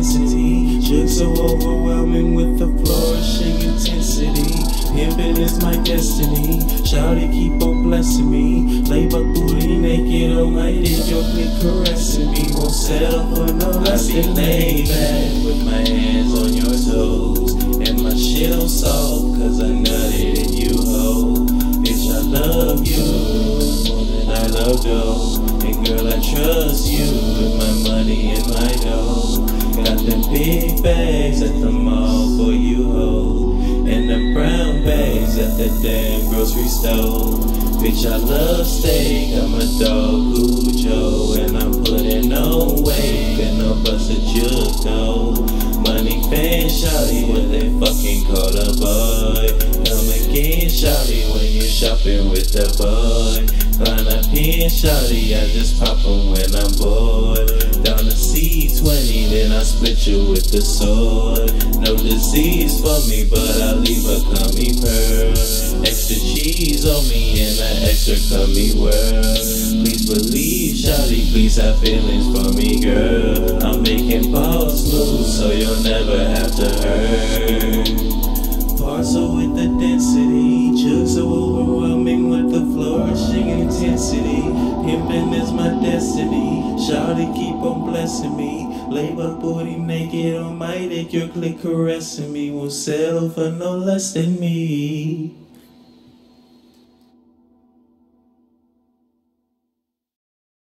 density. Just so overwhelming with the flourishing intensity. Pimpin' is my destiny. Shawty keep on blessing me. Lay back booty naked on my dick, your click caressing me. Won't settle for no less than laid back with my hands on your toes. And my shit on soft, cause I nutted in you, ho. Bitch, I love you more than I love dough. And girl, I trust you with my money and my dough. Got them big bags at the mall for you, ho. And them brown bags at the damn grocery store. Bitch, I love steak, I'm a dog, Cujo. And I'm putting on weight, and no bust a jug, though. Money fan, shawty, what they fucking call a boy. Come again, shawty, when you shopping with the boy. Find a pin, shawty, I just pop pop 'em when I'm bored. Down the C20, then I split you with the sword. No disease for me, but I leave a cummy pearl. Extra cheese on me and an extra cummy world. Please believe, shawty, please have feelings for me, girl. I'm making balls moves, so you'll never have to hurt. Parcel with the density, jugs so Pimpin' is my destiny, shawty keep on blessing me. Lay my booty naked on my dick, your click caressing me. Won't settle for no less than me.